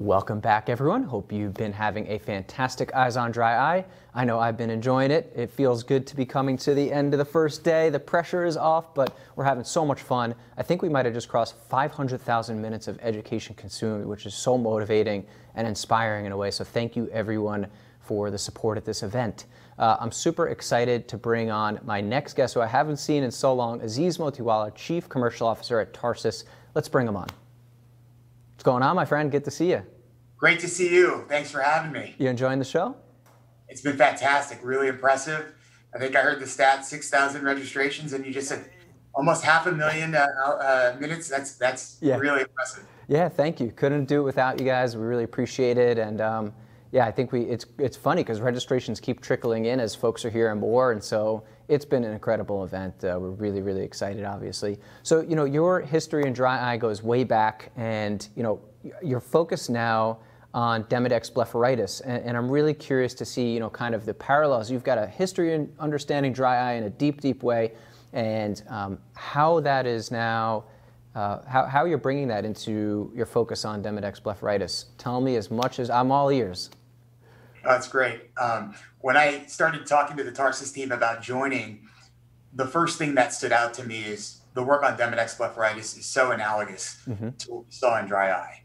Welcome back, everyone. Hope you've been having a fantastic Eyes on Dry Eye. I know I've been enjoying it. It feels good to be coming to the end of the first day. The pressure is off, but we're having so much fun. I think we might have just crossed 500,000 minutes of education consumed, which is so motivating and inspiring in a way. So thank you, everyone, for the support at this event. Uh, I'm super excited to bring on my next guest, who I haven't seen in so long, Aziz Mottiwala, Chief Commercial Officer at Tarsus. Let's bring him on. What's going on, my friend? Good to see you. Great to see you. Thanks for having me. You enjoying the show? It's been fantastic. Really impressive. I think I heard the stat: six thousand registrations, and you just said almost half a million uh, uh, minutes. That's that's yeah. really impressive. Yeah, thank you. Couldn't do it without you guys. We really appreciate it, and um, yeah, I think we it's it's funny because registrations keep trickling in as folks are hearing more, and so it's been an incredible event. Uh, we're really really excited, obviously. So you know your history in dry eye goes way back, and you know your focus now on Demodex blepharitis, and, and, I'm really curious to see you know kind of the parallels. You've got a history in understanding dry eye in a deep deep way, and um, how that is now. Uh, how, how you're bringing that into your focus on Demodex blepharitis. Tell me as much as I'm all ears. That's great. Um, when I started talking to the Tarsus team about joining, the first thing that stood out to me is the work on Demodex blepharitis is so analogous mm-hmm. to what we saw in dry eye.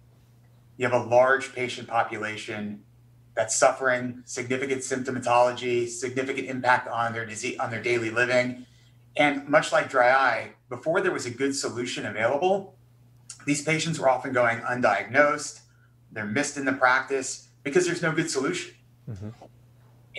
You have a large patient population that's suffering significant symptomatology, significant impact on their disease, on their daily living. And much like dry eye, before there was a good solution available, these patients were often going undiagnosed, they're missed in the practice because there's no good solution. Mm-hmm.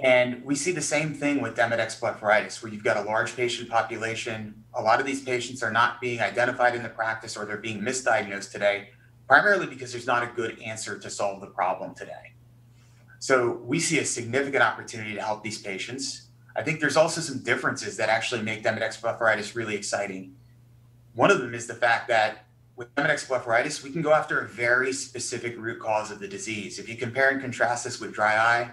And we see the same thing with Demodex blepharitis, where you've got a large patient population. A lot of these patients are not being identified in the practice or they're being misdiagnosed today, primarily because there's not a good answer to solve the problem today. So we see a significant opportunity to help these patients. I think there's also some differences that actually make Demodex blepharitis really exciting. One of them is the fact that with Demodex blepharitis, we can go after a very specific root cause of the disease. If you compare and contrast this with dry eye,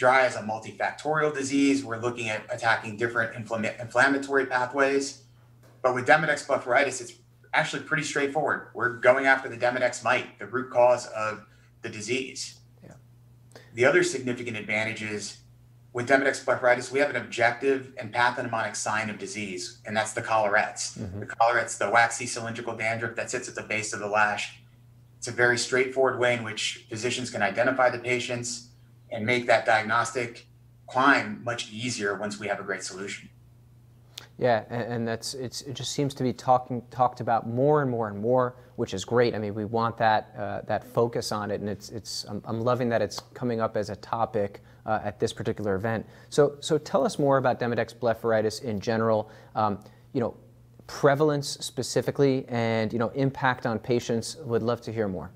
dry is a multifactorial disease. We're looking at attacking different infl- inflammatory pathways. But with Demodex blepharitis, it's actually pretty straightforward. We're going after the Demodex mite, the root cause of the disease. Yeah. The other significant advantage is with Demodex blepharitis, we have an objective and pathognomonic sign of disease, and that's the collarettes. Mm-hmm. The collarettes, the waxy cylindrical dandruff that sits at the base of the lash. It's a very straightforward way in which physicians can identify the patients and make that diagnostic climb much easier once we have a great solution. Yeah, and, that's it just seems to be talking talked about more and more and more, which is great. I mean, we want that uh, that focus on it, and it's it's I'm, I'm loving that it's coming up as a topic uh, at this particular event. So, so tell us more about Demodex blepharitis in general. Um, you know, prevalence specifically, and you know, impact on patients. Would love to hear more.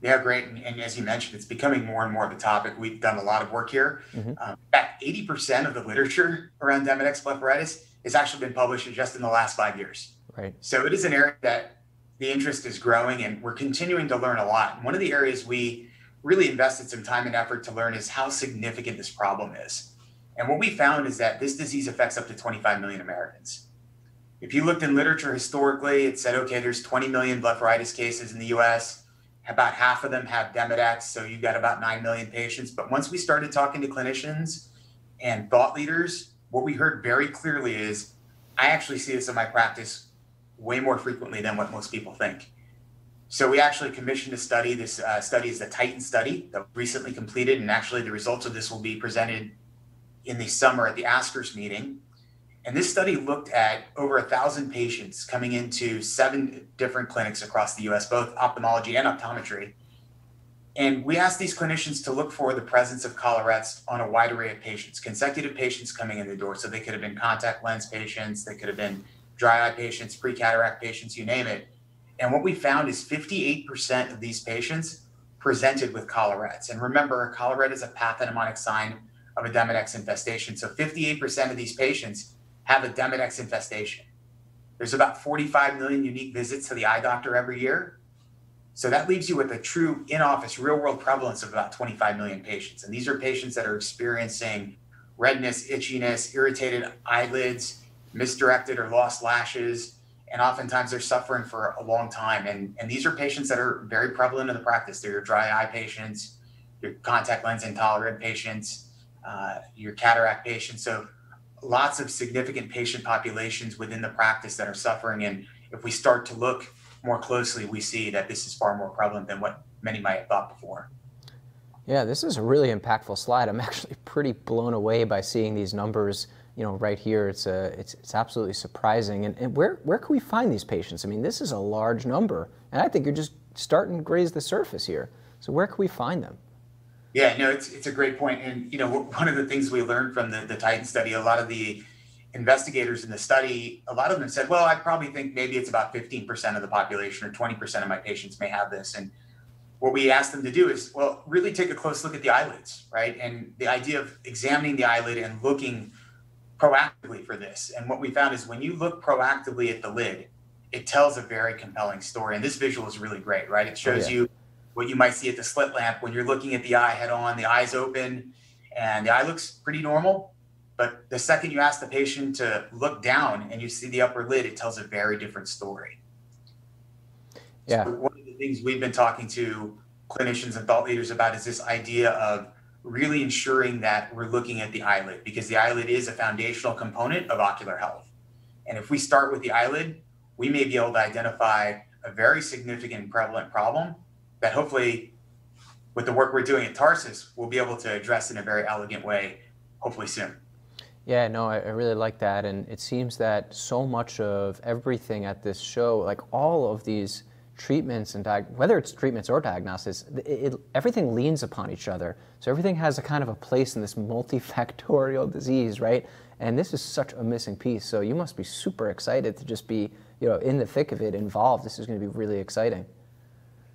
Yeah, great. And, and, as you mentioned, it's becoming more and more of a topic. We've done a lot of work here. Mm-hmm. Um, in fact, 80% of the literature around Demodex blepharitis has actually been published in just in the last five years. Right. So it is an area that the interest is growing, and we're continuing to learn a lot. And one of the areas we really invested some time and effort to learn is how significant this problem is. And what we found is that this disease affects up to 25 million Americans. If you looked in literature historically, it said, okay, there's 20 million blepharitis cases in the US. About half of them have Demodex, so you've got about 9 million patients. But once we started talking to clinicians and thought leaders, what we heard very clearly is I actually see this in my practice way more frequently than what most people think. So we actually commissioned a study. This uh, study is the Titan study that recently completed, and actually the results of this will be presented in the summer at the ASCRS meeting. And this study looked at over a thousand patients coming into seven different clinics across the U.S., both ophthalmology and optometry. And we asked these clinicians to look for the presence of collarettes on a wide array of patients, consecutive patients coming in the door. So they could have been contact lens patients, they could have been dry eye patients, pre cataract patients, you name it and what we found is 58% of these patients presented with collarettes. And remember, collarette is a pathognomonic sign of a Demodex infestation. So 58% of these patients have a Demodex infestation. There's about 45 million unique visits to the eye doctor every year. So that leaves you with a true in office, real world prevalence of about 25 million patients. And these are patients that are experiencing redness, itchiness, irritated eyelids, misdirected or lost lashes, and oftentimes they're suffering for a long time. And, and these are patients that are very prevalent in the practice. They're your dry eye patients, your contact lens intolerant patients, uh, your cataract patients. So lots of significant patient populations within the practice that are suffering. And if we start to look more closely, we see that this is far more prevalent than what many might have thought before. Yeah, this is a really impactful slide. I'm actually pretty blown away by seeing these numbers you know, right here, it's, a, it's, it's absolutely surprising. And, and where, where can we find these patients? I mean, this is a large number, and I think you're just starting to graze the surface here. So where can we find them? Yeah, no, it's, it's a great point. And, you know, one of the things we learned from the, the Titan study, a lot of the investigators in the study, a lot of them said, well, I probably think maybe it's about 15% of the population or 20% of my patients may have this. And what we asked them to do is, well, really take a close look at the eyelids, right? And the idea of examining the eyelid and looking proactively for this. And what we found is when you look proactively at the lid, it tells a very compelling story. And this visual is really great, right? It shows oh, yeah. you what you might see at the slit lamp when you're looking at the eye head on, the eye's open, and the eye looks pretty normal. But the second you ask the patient to look down and you see the upper lid, it tells a very different story. Yeah. So one of the things we've been talking to clinicians and thought leaders about is this idea of really ensuring that we're looking at the eyelid because the eyelid is a foundational component of ocular health. And if we start with the eyelid, we may be able to identify a very significant prevalent problem that hopefully with the work we're doing at Tarsus, we'll be able to address in a very elegant way, hopefully soon. Yeah, no, I, I really like that. And it seems that so much of everything at this show, like all of these treatments and whether it's treatments or diagnosis, it, it, everything leans upon each other. So everything has a kind of a place in this multifactorial disease, right? And this is such a missing piece. So you must be super excited to just be, you know, in the thick of it, involved. This is going to be really exciting.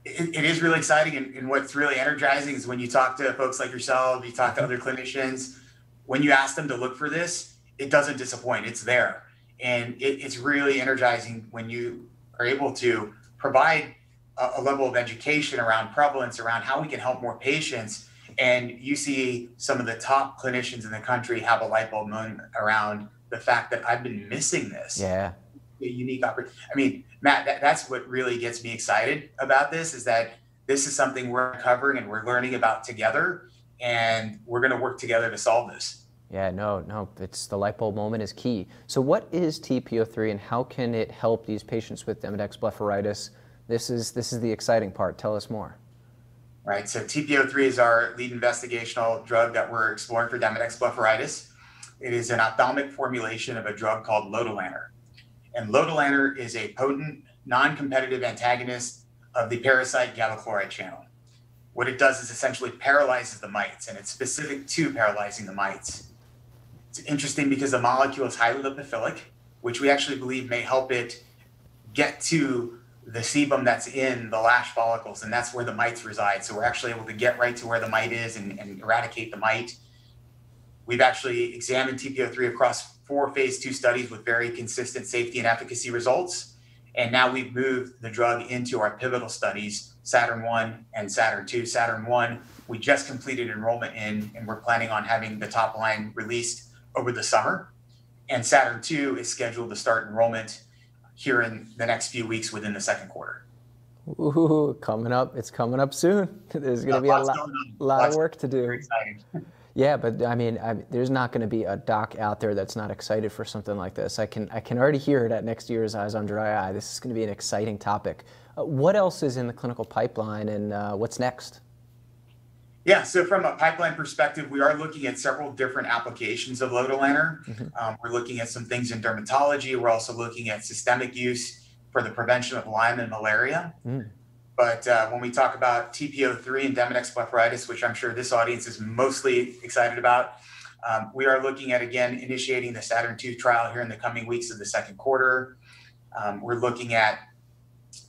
It, it is really exciting, and, and, what's really energizing is when you talk to folks like yourself, you talk to other clinicians. When you ask them to look for this, it doesn't disappoint. It's there, and it, it's really energizing when you are able to provide a, a level of education around prevalence, around how we can help more patients. And you see some of the top clinicians in the country have a light bulb moment around the fact that I've been missing this. Yeah. A unique opportunity. I mean, Matt, that, that's what really gets me excited about this is that this is something we're covering and we're learning about together, and we're going to work together to solve this. Yeah, no, no, it's the light bulb moment is key. So what is TP-03 and how can it help these patients with Demodex blepharitis? This is, this is the exciting part. Tell us more. Right, so TP-03 is our lead investigational drug that we're exploring for Demodex blepharitis. It is an ophthalmic formulation of a drug called lotilaner. And lotilaner is a potent, non-competitive antagonist of the parasite GABA-chloride channel. What it does is essentially paralyzes the mites, and it's specific to paralyzing the mites. It's interesting because the molecule is highly lipophilic, which we actually believe may help it get to the sebum that's in the lash follicles, and that's where the mites reside. So we're actually able to get right to where the mite is and, and eradicate the mite. We've actually examined TP-03 across four phase two studies with very consistent safety and efficacy results. And now we've moved the drug into our pivotal studies, Saturn 1 and Saturn 2. Saturn 1, we just completed enrollment in, and we're planning on having the top line released over the summer. And Saturn 2 is scheduled to start enrollment here in the next few weeks within the second quarter. Ooh, coming up. It's coming up soon. There's going to be a lot, lot of work to do. Yeah, but I mean, I, there's not going to be a doc out there that's not excited for something like this. I can I can already hear it at next year's Eyes on Dry Eye. This is going to be an exciting topic. Uh, what else is in the clinical pipeline, and uh, what's next? Yeah, so from a pipeline perspective, we are looking at several different applications of lotilaner. Mm-hmm. Um, we're looking at some things in dermatology. We're also looking at systemic use for the prevention of Lyme and malaria. Mm. But uh, when we talk about TP-03 and Demodex blepharitis, which I'm sure this audience is mostly excited about, um, we are looking at again initiating the Saturn II trial here in the coming weeks of the second quarter. Um, we're looking at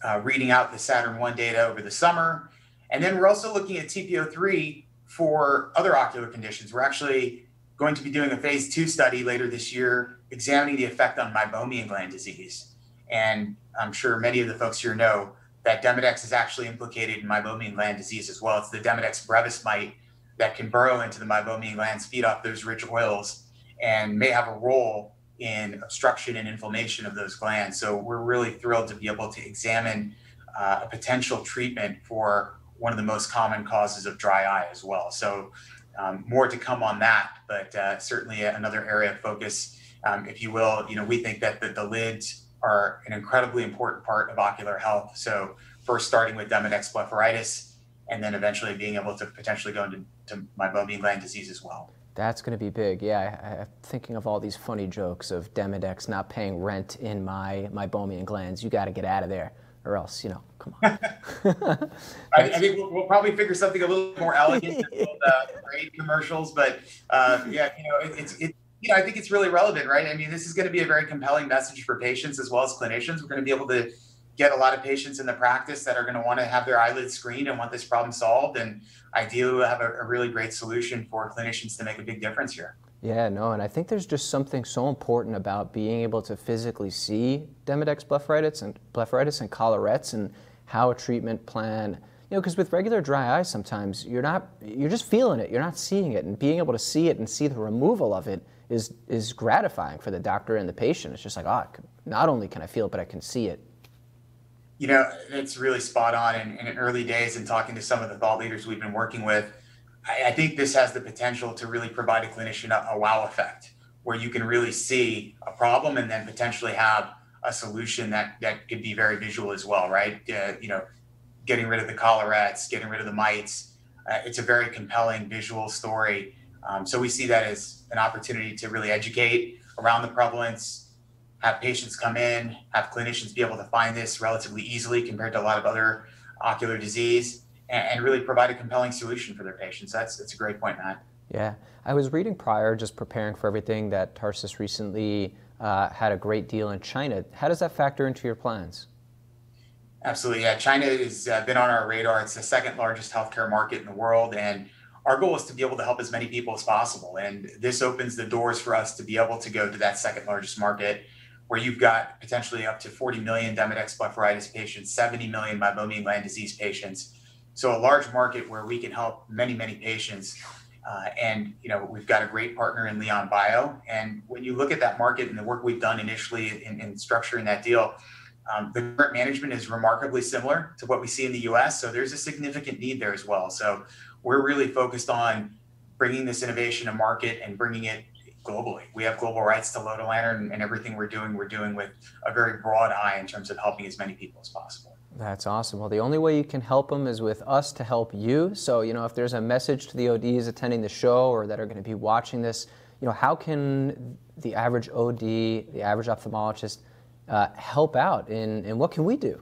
uh, reading out the Saturn I data over the summer and then we're also looking at TP-03 for other ocular conditions. We're actually going to be doing a phase two study later this year examining the effect on meibomian gland disease. And I'm sure many of the folks here know that Demodex is actually implicated in meibomian gland disease as well. It's the Demodex brevis mite that can burrow into the meibomian glands, feed off those rich oils, and may have a role in obstruction and inflammation of those glands. So we're really thrilled to be able to examine uh, a potential treatment for one of the most common causes of dry eye as well. So um, more to come on that, but uh, certainly another area of focus, um, if you will. You know, we think that the, the lids are an incredibly important part of ocular health. So first starting with Demodex blepharitis, and then eventually being able to potentially go into to meibomian gland disease as well. That's going to be big. Yeah, I, am thinking of all these funny jokes of Demodex not paying rent in my meibomian glands. You got to get out of there, or else, you know, come on. I, I, think we'll, we'll, probably figure something a little more elegant than uh, trade commercials, but uh, yeah, you know, it, it's it, you know, I think it's really relevant, right? I mean, this is going to be a very compelling message for patients as well as clinicians. We're going to be able to get a lot of patients in the practice that are going to want to have their eyelids screened and want this problem solved. And ideally, we'll have a, a, really great solution for clinicians to make a big difference here. Yeah, no, and I think there's just something so important about being able to physically see Demodex blepharitis and blepharitis and collarettes and how a treatment plan you know, because with regular dry eye, sometimes you're not, you're just feeling it, you're not seeing it, and being able to see it and see the removal of it is is gratifying for the doctor and the patient. It's just like, oh, not only can I feel it, but I can see it. You know, it's really spot on. And in, in early days, and talking to some of the thought leaders we've been working with, I, I think this has the potential to really provide a clinician a, a wow effect, where you can really see a problem and then potentially have a solution that that could be very visual as well, right? Uh, you know, getting rid of the collarettes, getting rid of the mites. Uh, it's a very compelling visual story. Um, so we see that as an opportunity to really educate around the prevalence, have patients come in, have clinicians be able to find this relatively easily compared to a lot of other ocular disease, and, and really provide a compelling solution for their patients. That's that's a great point, Matt. Yeah, I was reading prior, just preparing for everything, that Tarsus recently uh, had a great deal in China. How does that factor into your plans? Absolutely, yeah. China has uh, been on our radar. It's the second largest healthcare market in the world, and our goal is to be able to help as many people as possible. And this opens the doors for us to be able to go to that second largest market where you've got potentially up to 40 million Demodex blepharitis patients, 70 million meibomian gland disease patients. So a large market where we can help many, many patients. Uh, and you know we've got a great partner in LianBio. And when you look at that market and the work we've done initially in, in structuring that deal, um, the current management is remarkably similar to what we see in the U.S. So there's a significant need there as well. So we're really focused on bringing this innovation to market and bringing it globally. We have global rights to lotilaner Lantern, and everything we're doing, we're doing with a very broad eye in terms of helping as many people as possible. That's awesome. Well, the only way you can help them is with us to help you. So, you know, if there's a message to the ODs attending the show or that are going to be watching this, you know, how can the average OD, the average ophthalmologist, uh, help out and, and what can we do?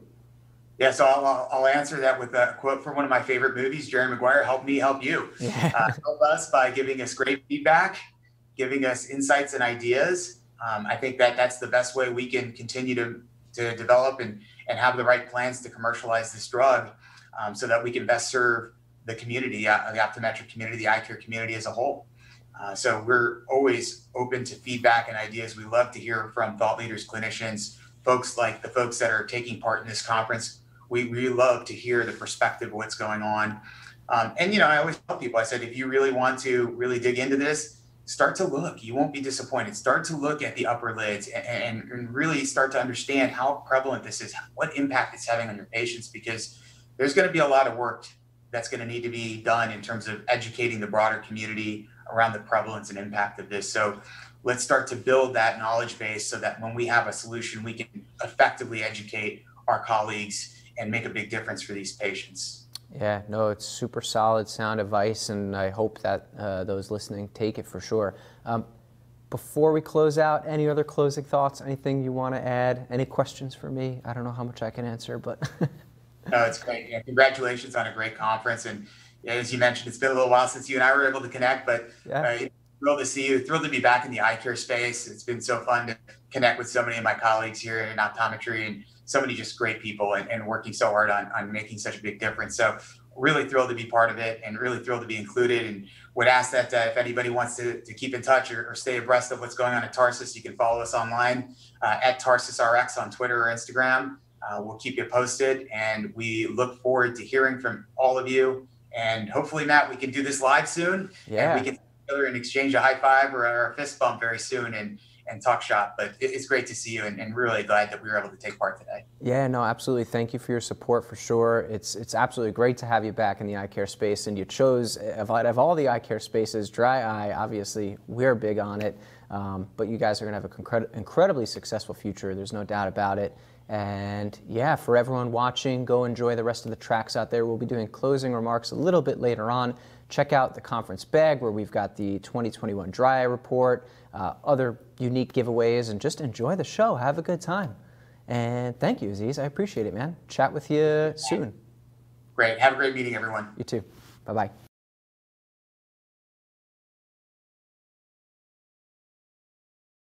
Yeah, so I'll, I'll answer that with a quote from one of my favorite movies, Jerry Maguire, help me help you. Yeah. Uh, help us by giving us great feedback, giving us insights and ideas. Um, I think that that's the best way we can continue to, to develop and, and have the right plans to commercialize this drug um, so that we can best serve the community, uh, the optometric community, the eye care community as a whole. Uh, so we're always open to feedback and ideas. We love to hear from thought leaders, clinicians, folks like the folks that are taking part in this conference. We really love to hear the perspective of what's going on. Um, and you know, I always tell people, I said, if you really want to really dig into this, start to look. You won't be disappointed. Start to look at the upper lids and, and, really start to understand how prevalent this is, what impact it's having on your patients, because there's going to be a lot of work that's going to need to be done in terms of educating the broader community around the prevalence and impact of this. So let's start to build that knowledge base so that when we have a solution, we can effectively educate our colleagues and make a big difference for these patients. Yeah, no, it's super solid sound advice, and I hope that uh, those listening take it for sure. Um, before we close out, any other closing thoughts? Anything you want to add? Any questions for me? I don't know how much I can answer, but. no, it's great. Yeah, congratulations on a great conference. And as you mentioned, it's been a little while since you and I were able to connect, but yeah. uh, thrilled to see you. Thrilled to be back in the eye care space. It's been so fun to connect with so many of my colleagues here in optometry and so many just great people and, and working so hard on, on making such a big difference. So really thrilled to be part of it and really thrilled to be included and would ask that uh, if anybody wants to, to keep in touch or, or, stay abreast of what's going on at Tarsus, you can follow us online uh, at TarsusRx on Twitter or Instagram. Uh, we'll keep you posted and we look forward to hearing from all of you. And hopefully, Matt, we can do this live soon. Yeah. And we can together and exchange a high five or a fist bump very soon and and talk shop. But it's great to see you, and, and, really glad that we were able to take part today. Yeah, no, absolutely. Thank you for your support for sure. It's it's absolutely great to have you back in the eye care space, and you chose of, of all the eye care spaces, dry eye. Obviously, we're big on it, um, but you guys are going to have an incred- incredibly successful future. There's no doubt about it. And yeah, for everyone watching, go enjoy the rest of the tracks out there. We'll be doing closing remarks a little bit later on. Check out the conference bag where we've got the 2021 Dry Eye Report, uh, other unique giveaways, and just enjoy the show. Have a good time. And thank you, Aziz. I appreciate it, man. Chat with you soon. Great. Have a great meeting, everyone. You too. Bye bye.